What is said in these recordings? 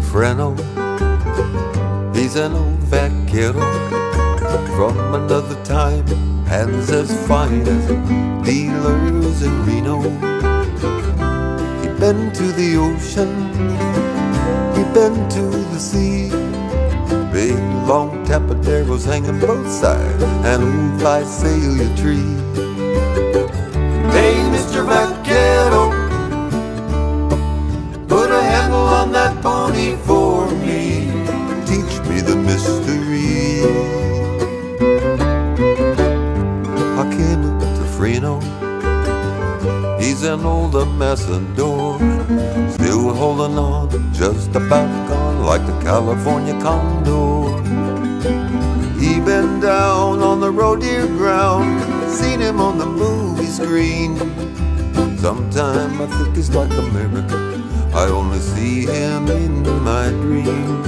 Freno. He's an old vaquero from another time, hands as fine as dealers in Reno. He'd been to the ocean, he'd been to the sea. Big long tapaderos hanging both sides, and old Visalia tree. He's an old ambassador, still holding on, just about gone like the California condor. He been down on the rodeo ground, seen him on the movie screen. Sometime I think he's like America, I only see him in my dreams.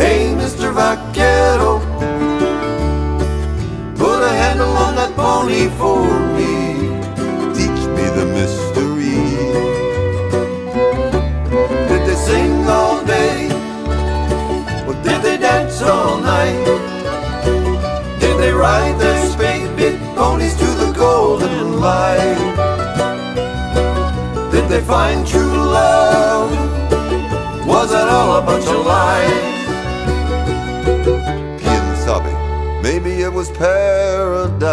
Hey, Mr. Vaquero, light? Did they find true love? Was it all a bunch of lies? Sabe? Maybe it was paradise.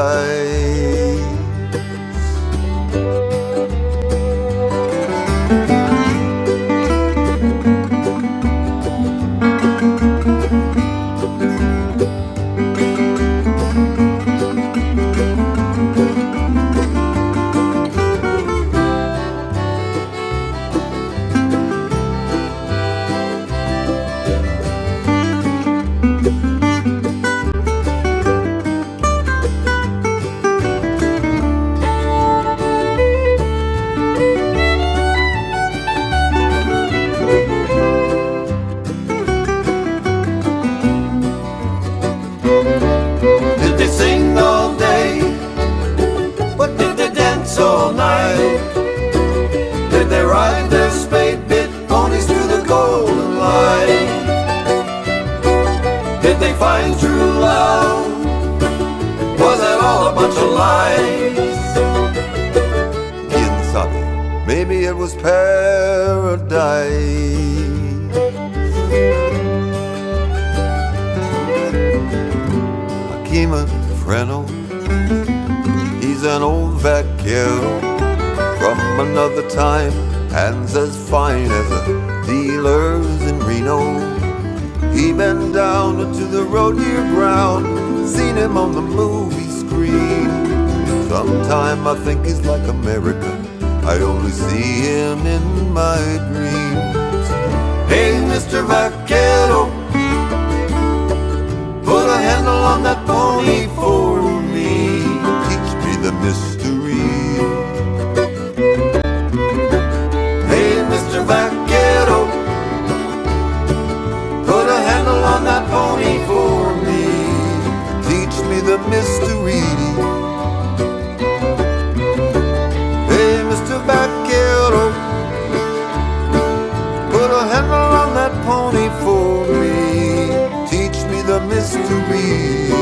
Dance all night? Did they ride their spade bit ponies to the golden light? Did they find true love? Was it all a bunch of lies? Quien sabe? Maybe it was paradise. Jaquima Freno. An old vaquero from another time, hands as fine as the dealers in Reno. He been down to the rodeo ground, seen him on the movie screen. Sometime I think he's like America, I only see him in my to be.